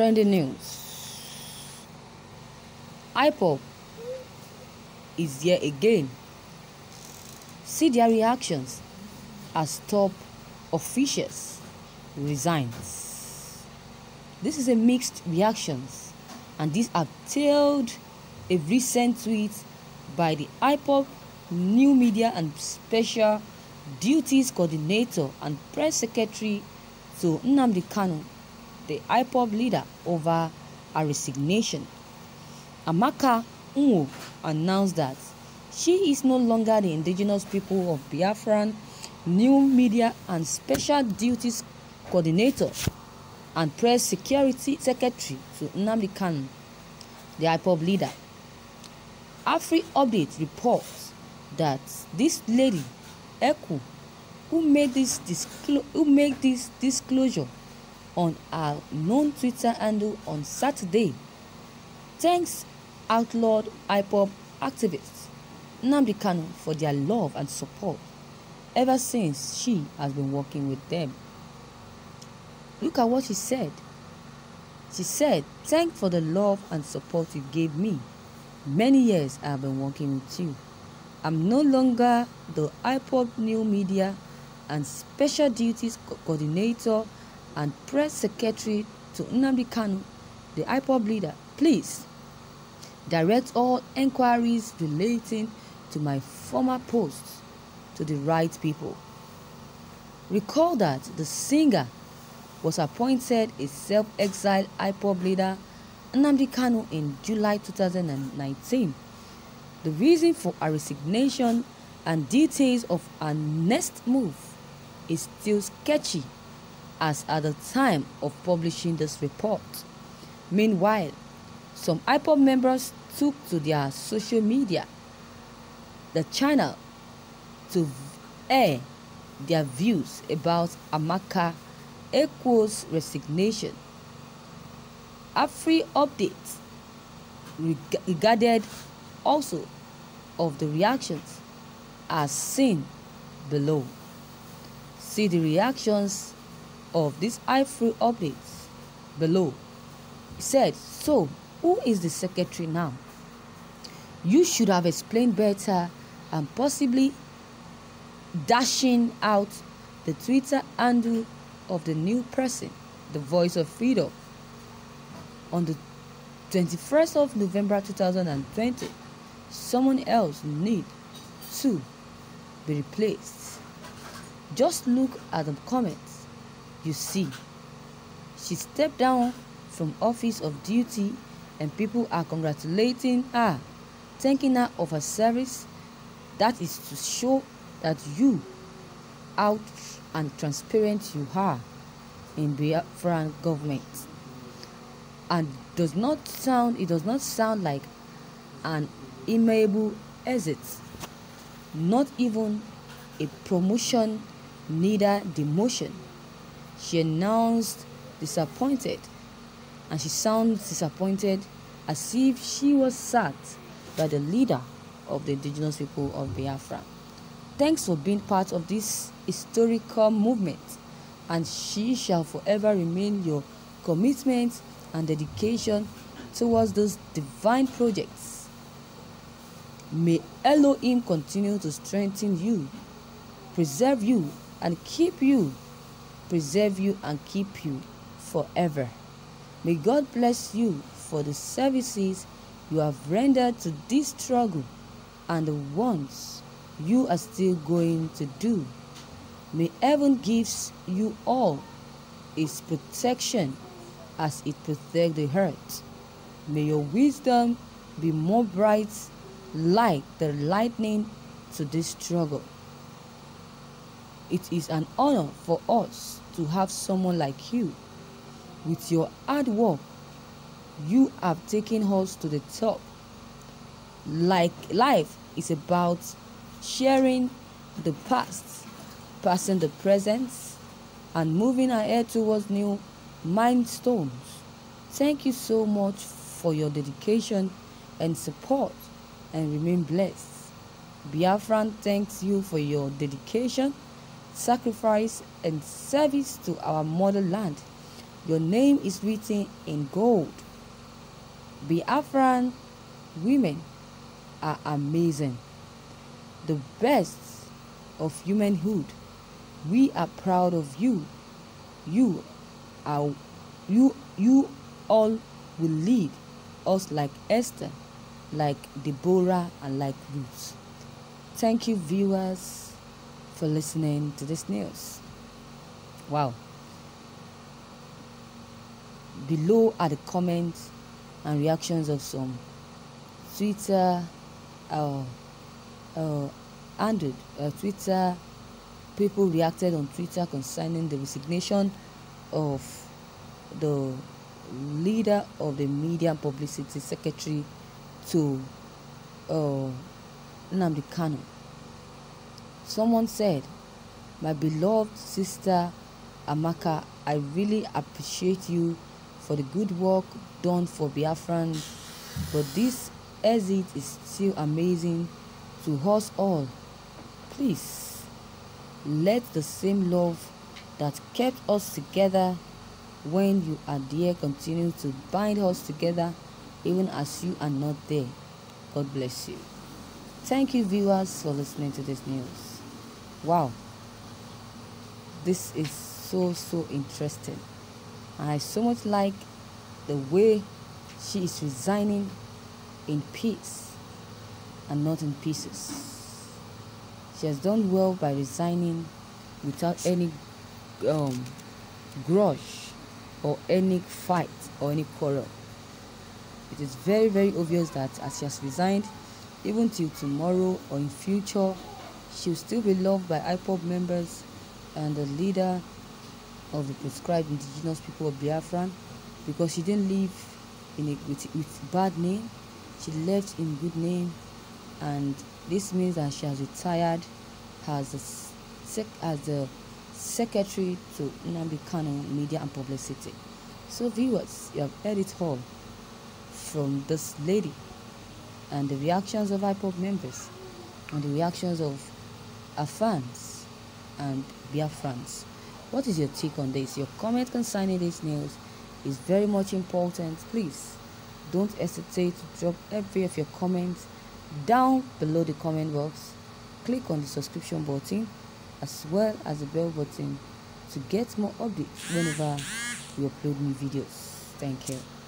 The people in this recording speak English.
Trending news. IPOB is here again. See their reactions as top officials resigns. This is a mixed reactions and these are tailed a recent tweet by the IPOB new media and special duties coordinator and press secretary to Nnamdi Kanu, the IPOB leader, over her resignation. Amaka Ekwo announced that she is no longer the indigenous people of Biafran new media and special duties coordinator and press security secretary to Nnamdi Kanu, the IPOB leader. Afri Update reports that this lady, Ekwo, who made this who made this disclosure on her known Twitter handle on Saturday, thanks outlawed IPOB activists Nnamdi Kanu for their love and support ever since she has been working with them. Look at what she said. She said, Thanks for the love and support you gave me. Many years I have been working with you. I'm no longer the IPOB new media and special duties co- coordinator and press secretary to Nnamdi Kanu, the IPOB leader. Please direct all enquiries relating to my former post to the right people. Recall that the singer was appointed a self-exiled IPOB leader Nnamdi Kanu in July 2019. The reason for her resignation and details of her next move is still sketchy as at the time of publishing this report. Meanwhile, some IPOB members took to their social media the channel to air their views about Amaka Ekwo's resignation. Afri updates reg- regarded also of the reactions as seen below. See the reactions of these Afri updates below. He said, So, who is the secretary now? You should have explained better and possibly dashing out the Twitter handle of the new person, the voice of freedom. On the 21st of November 2020, someone else need to be replaced. Just look at the comments. You see, she stepped down from office of duty and people are congratulating her, thanking her of her service. That is to show that you out and transparent you are in Biafran government. And does not sound it does not sound like an amiable exit. Not even a promotion neither demotion she announced disappointed and she sounds disappointed as if she was sacked by the leader of the indigenous people of Biafra. Thanks for being part of this historical movement, and she shall forever remain your commitment and dedication towards those divine projects. May Elohim continue to strengthen you, preserve you, and keep you, preserve you and keep you forever. May God bless you for the services you have rendered to this struggle and the ones you are still going to do. May heaven gives you all its protection as it protects the earth. May your wisdom be more bright like the lightning to this struggle. It is an honor for us to have someone like you. With your hard work, you have taken us to the top. Like life is about sharing the past, passing the present, and moving ahead towards new milestones. Thank you so much for your dedication and support, and remain blessed. Biafran thanks you for your dedication, sacrifice, and service to our motherland. Your name is written in gold. Biafran women are amazing. The best of humanhood. We are proud of you. You are you you all will lead us like Esther, like Deborah, and like Ruth. Thank you, viewers, for listening to this news. Wow. Below are the comments and reactions of some Twitter, uh, uh, Android, uh, Twitter people reacted on Twitter concerning the resignation of the leader of the media and publicity secretary to uh, Nnamdi Kanu. Someone said, My beloved sister Amaka, I really appreciate you for the good work done for Biafran, but this exit is still amazing to us all. Please, let the same love that kept us together when you are there continue to bind us together even as you are not there. God bless you. Thank you viewers for listening to this news. Wow. This is so so interesting. I so much like the way she is resigning in peace and not in pieces. She has done well by resigning without any um, grudge or any fight or any quarrel. It is very very obvious that as she has resigned, even till tomorrow or in future, she will still be loved by IPOB members and the leader of the proscribed indigenous people of Biafran because she didn't live in a, with, with bad name she left in good name and this means that she has retired as a sec, as the secretary to Nnamdi Kanu Media and Publicity. So viewers, you have heard it all from this lady and the reactions of IPOB members and the reactions of our fans and fans. What is your take on this? Your comment concerning this news is very much important. Please don't hesitate to drop every of your comments down below the comment box. Click on the subscription button as well as the bell button to get more updates whenever we upload new videos. Thank you.